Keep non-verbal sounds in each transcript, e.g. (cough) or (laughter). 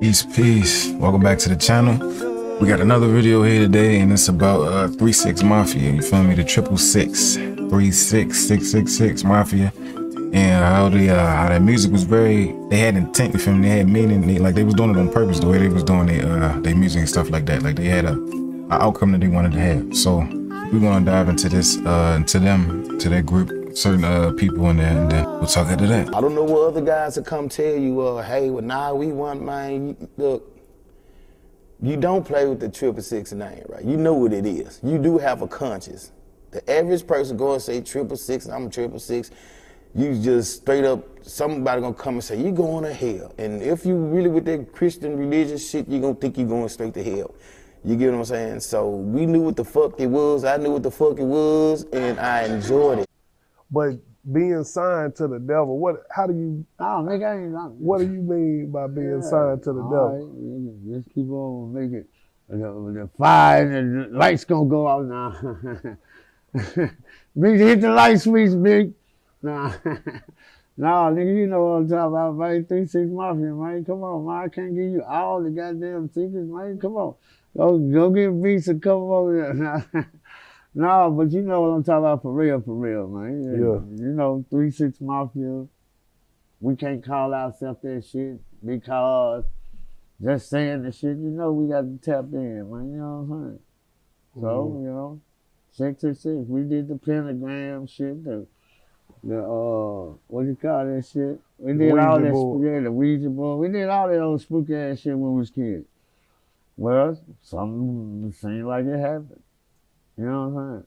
Peace, peace. Welcome back to the channel. We got another video here today, and it's about uh, 3 6 Mafia. You feel me? The triple six, three six six six six Mafia. And how the uh, how that music was very, they had intent. You feel me? They had meaning. They, like they was doing it on purpose. The way they was doing their uh, their music and stuff like that. Like they had a, a outcome that they wanted to have. So we want to dive into this, uh, into them, to that group, certain uh, people in there, and then we'll talk into that. I don't know what other guys will come tell you, uh, hey, well, now we want man. Look, you don't play with the triple six name, right? You know what it is. You do have a conscience. The average person go and say triple six, I'm a triple six. You just straight up, somebody gonna come and say, you going to hell. And if you really with that Christian religious shit, you gonna think you going straight to hell. You get what I'm saying? So we knew what the fuck it was. I knew what the fuck it was, and I enjoyed it. But being signed to the devil, what? How do you? Oh, I ain't not. What do you mean by being signed to the devil? right, just keep on making the, the fire and the lights gonna go out now. (laughs) Big hit the light switch, big. Nah, (laughs) nah, nigga, you know what I'm talking about, man. Three six mafia, man. Come on, man. I can't give you all the goddamn secrets, man. Come on, go go get beats and come over there. (laughs) Nah, but you know what I'm talking about for real, for real, man. Yeah. You know, three six mafia. We can't call ourselves that shit because just saying the shit, you know, we got to tap in, man. You know what I'm saying? So, you know, six six six. We did the pentagram shit, the the uh what do you call that shit? We did Ouija all that board. yeah, the Ouija board. We did all that old spooky ass shit when we was kids. Well, something seemed like it happened. You know what I'm saying?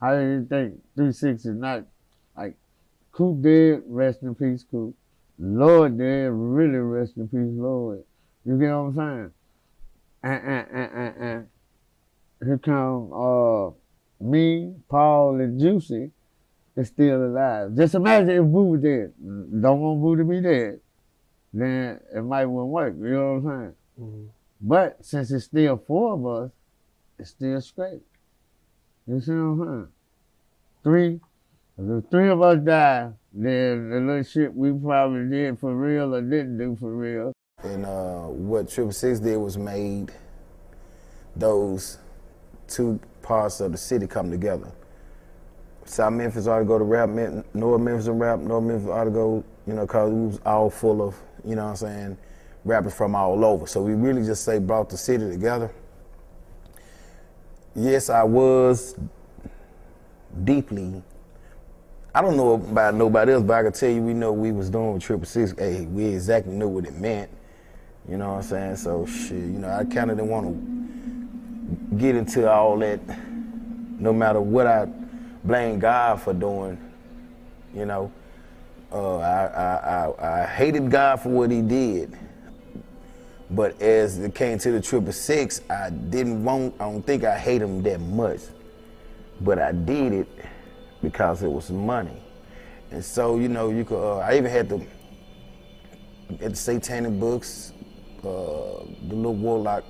How do you think three six is not like Coop dead, rest in peace, Coop. Lord dead, really rest in peace, Lord. You get what I'm saying? And, and, and, and, and here come uh, me, Paul, and Juicy is still alive. Just imagine if Boo was dead. Don't want Boo to be dead. Then it might wouldn't work. You know what I'm saying? Mhm. But since it's still four of us, it's still straight. You see what I'm saying? Three, the three of us die, then the little shit we probably did for real or didn't do for real. And uh, what Triple Six did was made those two parts of the city come together. South Memphis ought to go to rap, North Memphis to rap, North Memphis ought to go, you know, cause we was all full of, you know what I'm saying, rappers from all over. So we really just say brought the city together. Yes, I was deeply I don't know about nobody else, but I can tell you we know we was doing with Triple Six. Hey, we exactly knew what it meant. You know what I'm saying? So shit, you know, I kind of didn't want to get into all that. No matter what I blame God for doing, you know, uh, I, I, I I hated God for what He did. But as it came to the Triple Six, I didn't want. I don't think I hate Him that much, but I did it because it was money. And so, you know, you could, uh, I even had the, at the satanic books, uh, the little warlock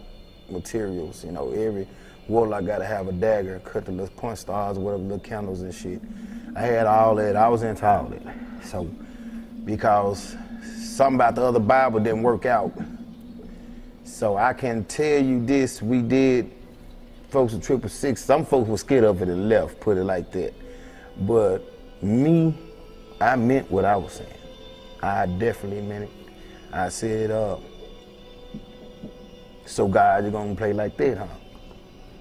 materials, you know, every warlock got to have a dagger, cut the little point stars, whatever, little candles and shit. I had all that, I was into all that. So, because something about the other Bible didn't work out. So I can tell you this, we did folks with triple six, some folks were scared of it and left, put it like that. But me, I meant what I was saying. I definitely meant it. I said, uh, so God, you're gonna play like that, huh?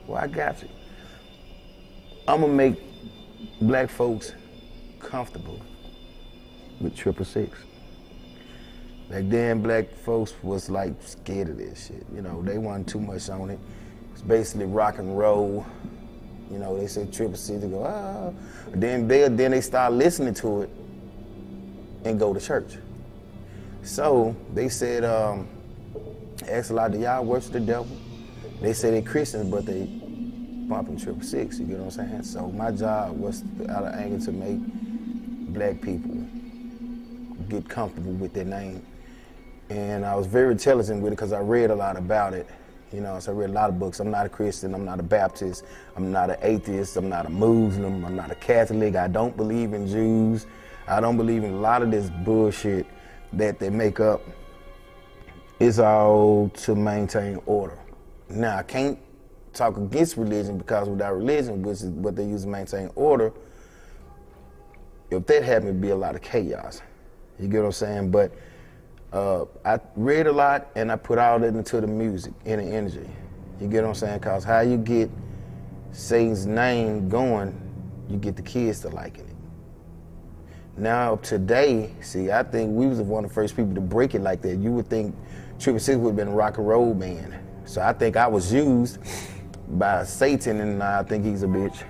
Well, I got you. I'm gonna make black folks comfortable with triple six. Back then, black folks was like scared of this shit. You know, they wasn't too much on it. It's basically rock and roll. You know, they say triple six, they go, ah. Then they then they start listening to it and go to church. So they said, um, a lot, do y'all worship the devil? They say they Christians, but they bumping triple six, you get what I'm saying? So my job was out of anger to make black people get comfortable with their name. And I was very intelligent with it because I read a lot about it. You know, so I read a lot of books. I'm not a Christian. I'm not a Baptist. I'm not an atheist. I'm not a Muslim. I'm not a Catholic. I don't believe in Jews. I don't believe in a lot of this bullshit that they make up. it's all to maintain order. Now I can't talk against religion because without religion, which is what they use to maintain order, if that happened, it'd be a lot of chaos. You get what I'm saying? But uh, I read a lot and I put all that into the music and the energy. You get what I'm saying? Cause how you get Satan's name going, you get the kids to liking it. Now today, see, I think we was one of the first people to break it like that. You would think Triple Six would have been a rock and roll band. So I think I was used by Satan, and I think he's a bitch.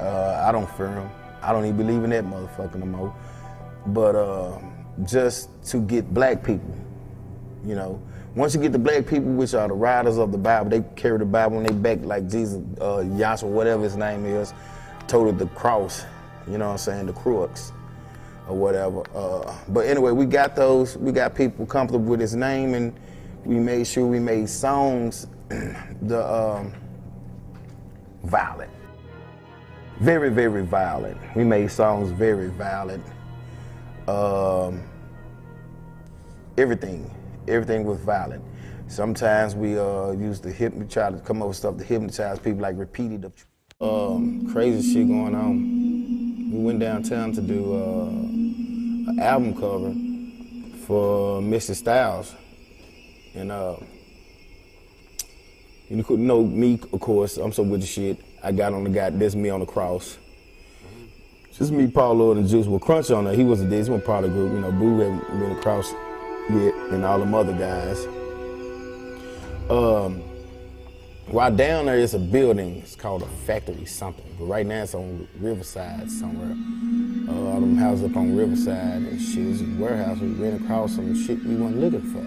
Uh, I don't fear him. I don't even believe in that motherfucker no more. But uh, just to get black people, you know, once you get the black people, which are the riders of the Bible, they carry the Bible on their back like Jesus, uh, Yahshua, whatever his name is, told the cross, you know what I'm saying, the crux or whatever. Uh, but anyway, we got those, we got people comfortable with his name and we made sure we made songs (clears throat) the um, violent. Very, very violent. We made songs very violent. Um, everything, everything was violent. Sometimes we uh, used to hypnotize, to come up with stuff to hypnotize people, like repeated um, crazy shit going on. We went downtown to do uh, an album cover for Mystic Stylez, and uh, you know me, of course. I'm so with the shit. I got on the guy. That's me on the cross. Just me, Paul Lord, and Juice. Well, Crunch on there. He wasn't there. He wasn't part of the group. You know, Boo had been across yet, and all them other guys. Um, while down there is a building. It's called a factory something. But right now it's on Riverside somewhere. Uh, all them houses up on Riverside and shit. It's a warehouse. We ran across some shit we weren't looking for.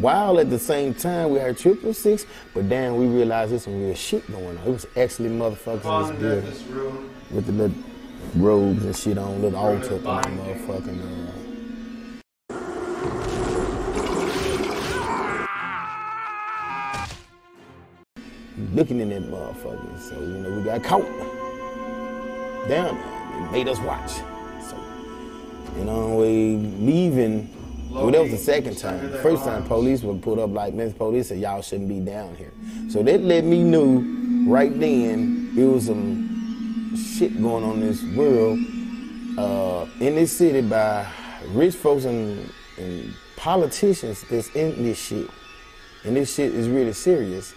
While at the same time we heard triple six, but then we realized there's some real shit going on. It was actually motherfuckers in this building with the little robes and shit on, little altar up on motherfucking. Uh, looking in that motherfucker. So, you know, we got caught Damn. It made us watch. So, you know, we leaving. Well, that was the second time. First time police would put up like, Memphis police said, y'all shouldn't be down here. So that let me know right then it was some shit going on in this world uh, in this city by rich folks and, and politicians that's in this shit. And this shit is really serious.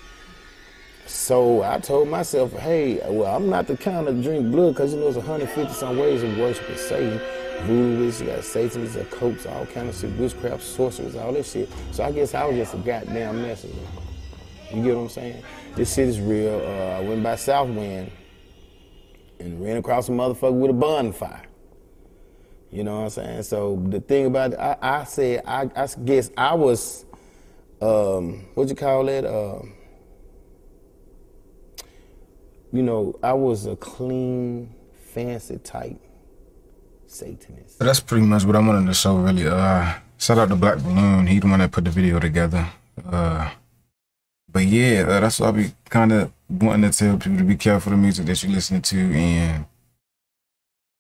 So I told myself, hey, well, I'm not the kind to drink blood because you know there's 150 some ways of worshiping Satan. Voodooists, you got Satanists, occults, all kind of shit, witchcraft, sorcerers, all this shit. So I guess I was just a goddamn messenger. You get what I'm saying? This shit is real. Uh, I went by Southwind and ran across a motherfucker with a bonfire. You know what I'm saying? So the thing about it, I, I said, I, I guess I was, um, what you call that? Uh, you know, I was a clean, fancy type Satanist. That's pretty much what I wanted to show, really. Uh, shout out to BlakkBalloon. He the one that put the video together. Uh, but yeah, uh, that's why I be kind of wanting to tell people to be careful of the music that you're listening to and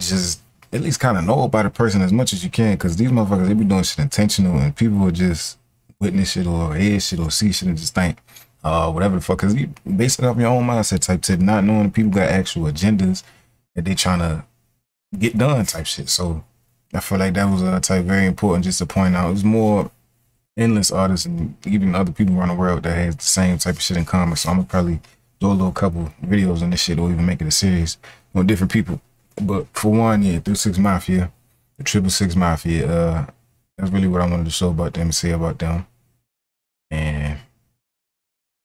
just at least kind of know about a person as much as you can because these motherfuckers, they be doing shit intentional and people will just witness shit or hear shit or see shit and just think, uh, whatever the fuck. Because you base it off your own mindset type shit, not knowing people got actual agendas that they trying to get done type shit. So I feel like that was a type very important just to point out. It was more endless artists and even other people around the world that has the same type of shit in common. So I'm gonna probably do a little couple videos on this shit or even make it a series on different people. But for one, yeah, Three Six Mafia, the Triple Six Mafia, uh, that's really what I wanted to show about them say about them. And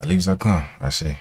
at least I come, I say.